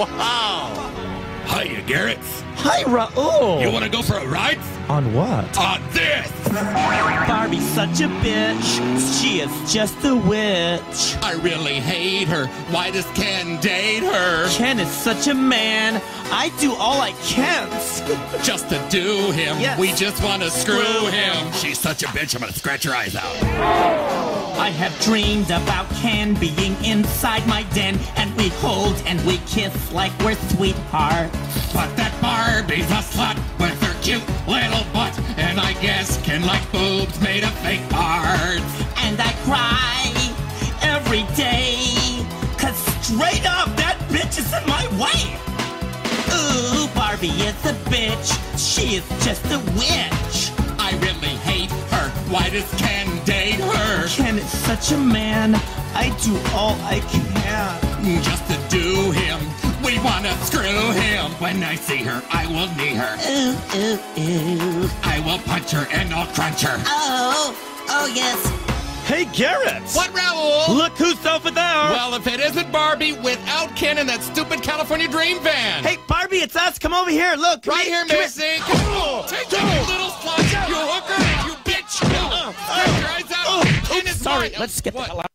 Wow. Hiya, Garrett. Hi, Raul. You want to go for a ride? On what? On this! Barbie's such a bitch. She is just a witch. I really hate her. Why does Ken date her? Ken is such a man. I do all I can. Just to do him. Yes. We just want to screw him. She's such a bitch, I'm going to scratch her eyes out. I have dreamed about Ken being inside my den, and we hold and we kiss like we're sweethearts. But that Barbie's a slut with her cute little butt. And I guess Ken like boobs made of fake parts. And I cry every day, cause straight up that bitch is in my way. Ooh, Barbie is a bitch. She is just a witch. I really hate her. Why does Ken date her? Ken is such a man. I do all I can. Just to do him. We want to screw him. When I see her, I will knee her. Ooh, ooh, ooh. I will punch her and I'll crunch her. Oh, oh yes. Hey, Garrett. What, Raoul? Look who's over there. Well, if it isn't Barbie without Ken and that stupid California Dream van. hey, It's us. Come over here. Look. right here, Missy. Come on. Take that, you little slut. You hooker. You bitch. Scratch uh, your uh, eyes out. Uh, Ken is sorry. Let's get the hell out.